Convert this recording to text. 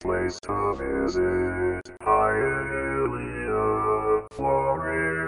place to visit, Hialeah, Florida.